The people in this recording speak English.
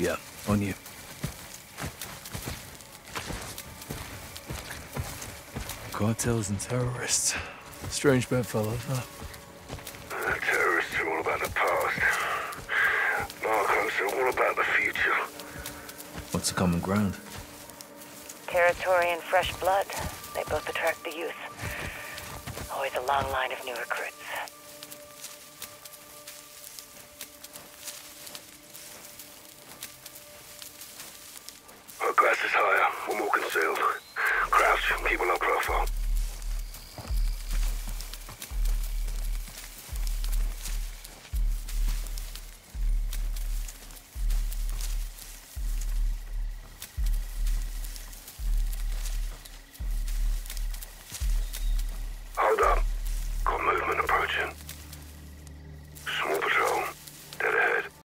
Yeah, on you. Cartels and terrorists. Strange bedfellows. huh? Terrorists are all about the past. Narcos are all about the future. What's the common ground? Territory and fresh blood. They both attract the youth. Always a long line of new recruits.